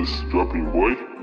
This dropping boy.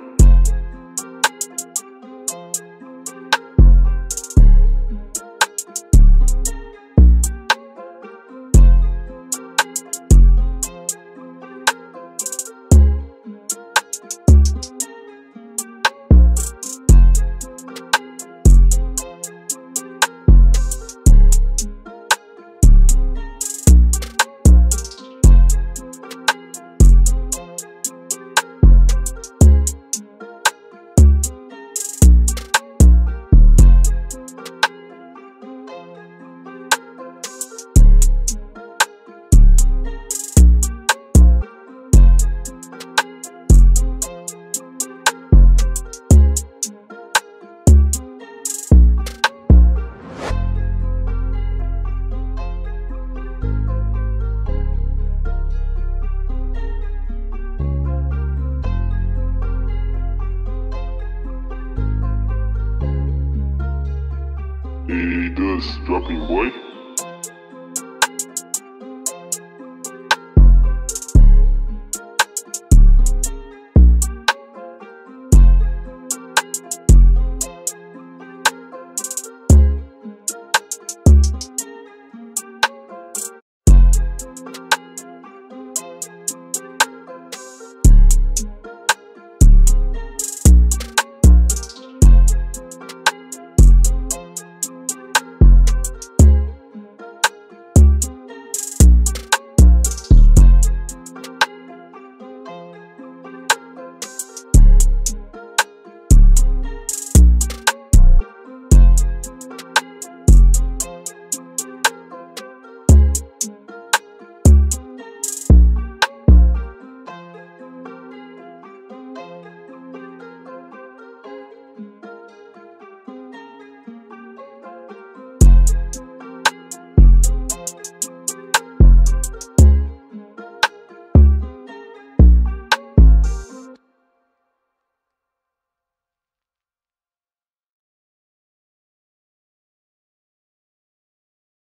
Hey, this dropping boy.